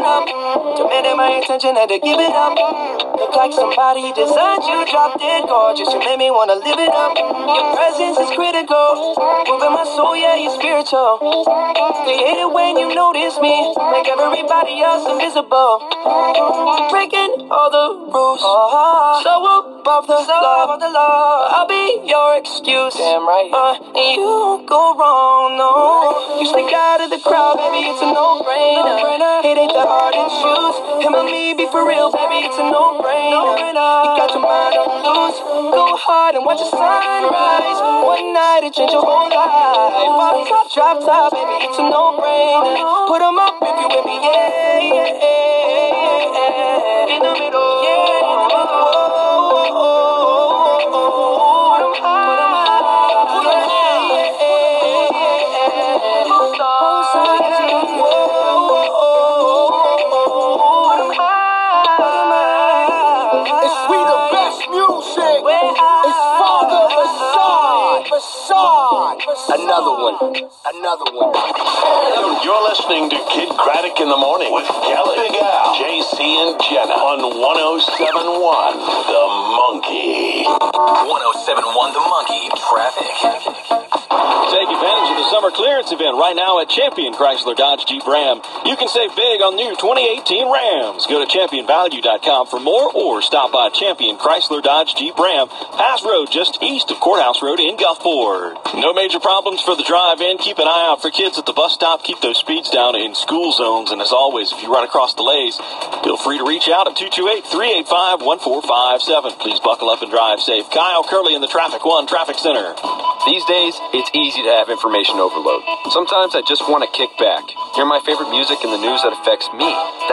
up. Demanded my attention, had to give it up. Look like somebody designed you, dropped it gorgeous. You made me wanna live it up. Your presence is critical. Moving my soul, yeah, you're spiritual. They hate it when you notice me. Make everybody else invisible. Breaking all the rules. Uh-huh. So above the law. I'll be your excuse. Damn right. Uh, and you won't go wrong, no. You sneak out of the crowd, baby, it's a no-brainer. It ain't the hard to choose. Him and me, be for real, baby, it's a no-brainer. You got your mind on loose. Go hard and watch the sunrise. One night, it changed your whole life. Pop top, drop top, baby, it's a no-brainer. Put 'em up if you with me, yeah, Another one. Another one. You're listening to Kidd Kraddick in the Morning with Kelly, Big Al, JC, and Jenna on 1071 The Monkey. 1071 The Monkey Traffic. Summer clearance event right now at Champion Chrysler Dodge Jeep Ram. You can save big on new 2018 Rams. Go to championvalue.com for more or stop by Champion Chrysler Dodge Jeep Ram, Pass Road just east of Courthouse Road in Gulfport. No major problems for the drive in. Keep an eye out for kids at the bus stop. Keep those speeds down in school zones. And as always, if you run across delays, feel free to reach out at 228 385 1457. Please buckle up and drive safe. Kyle Curley in the Traffic One Traffic Center. These days, it's easy to have information overload. Sometimes I just want to kick back, hear my favorite music and the news that affects me. That's